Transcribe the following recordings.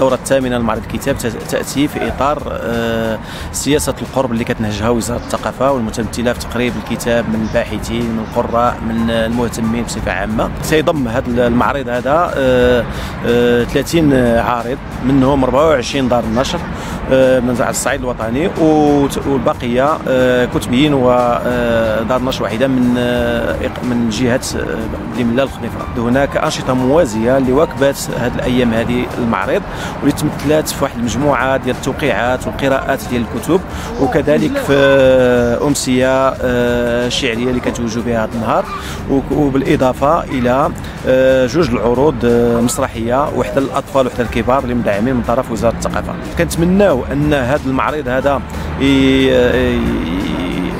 الدورة الثامنة لمعرض الكتاب تأتي في إطار آه، سياسة القرب اللي كتنهجها وزارة الثقافة والمتمثله في تقريب الكتاب من الباحثين من القراء من المهتمين بصفة عامة. سيضم هذا المعرض هذا 30 عارض منهم 24 دار النشر. من على الصعيد الوطني والبقية كتبيين ودار نشر واحدة من من جهة الاملاء الخليفة هناك. أنشطة موازية لوكبة هذه الأيام هذه المعرض واللي تمثلات في واحد المجموعة ديال التوقيعات والقراءات ديال الكتب وكذلك في أمسية آه، شعرية اللي كتوجوا بها هذا النهار وبالإضافة إلى آه، جوج العروض آه، مسرحية وحدة للاطفال وحدة للكبار اللي مدعمين من طرف وزارة الثقافة. كنتمناو أن هذا المعرض هذا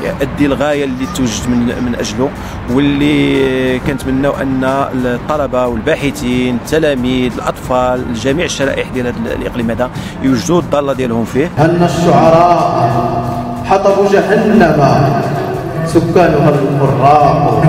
يؤدي الغاية اللي توجد من من أجله واللي كنتمناو أن الطلبة والباحثين التلاميذ الأطفال جميع الشرائح ديال هذا الإقليم هذا يوجدوا الضالة ديالهم فيه. أن الشعراء حطبوا جهنم سكانها الفراق